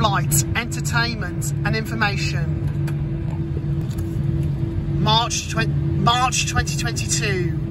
flight, entertainment and information. March, March 2022.